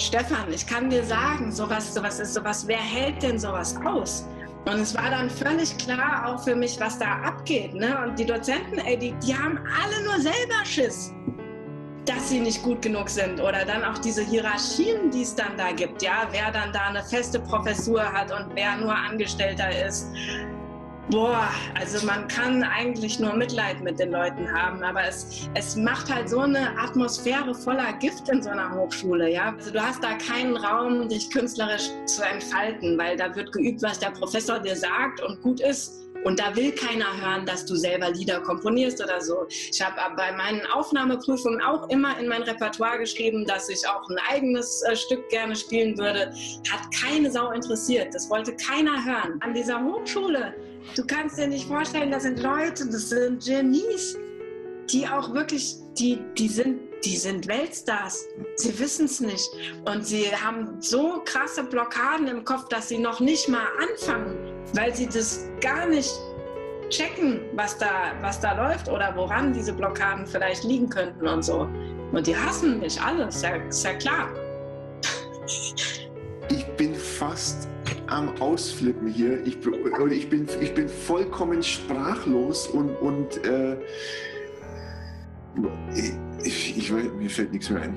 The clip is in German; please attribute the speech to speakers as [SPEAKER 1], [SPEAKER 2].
[SPEAKER 1] Stefan, ich kann dir sagen, sowas, sowas ist sowas, wer hält denn sowas aus? Und es war dann völlig klar auch für mich, was da abgeht. Ne? Und die Dozenten, ey, die, die haben alle nur selber Schiss, dass sie nicht gut genug sind. Oder dann auch diese Hierarchien, die es dann da gibt. Ja, wer dann da eine feste Professur hat und wer nur Angestellter ist. Boah, also man kann eigentlich nur Mitleid mit den Leuten haben, aber es, es macht halt so eine Atmosphäre voller Gift in so einer Hochschule, ja. Also du hast da keinen Raum, dich künstlerisch zu entfalten, weil da wird geübt, was der Professor dir sagt und gut ist. Und da will keiner hören, dass du selber Lieder komponierst oder so. Ich habe bei meinen Aufnahmeprüfungen auch immer in mein Repertoire geschrieben, dass ich auch ein eigenes äh, Stück gerne spielen würde. Hat keine Sau interessiert. Das wollte keiner hören. An dieser Hochschule, du kannst dir nicht vorstellen, das sind Leute, das sind Genies, die auch wirklich, die, die sind die sind Weltstars. Sie wissen es nicht. Und sie haben so krasse Blockaden im Kopf, dass sie noch nicht mal anfangen, weil sie das gar nicht checken, was da, was da läuft oder woran diese Blockaden vielleicht liegen könnten und so. Und die hassen mich alle, ist ja, ist ja klar.
[SPEAKER 2] Ich bin fast am Ausflippen hier. Ich, ich, bin, ich bin vollkommen sprachlos und, und äh, ich, ich, mir fällt nichts mehr ein.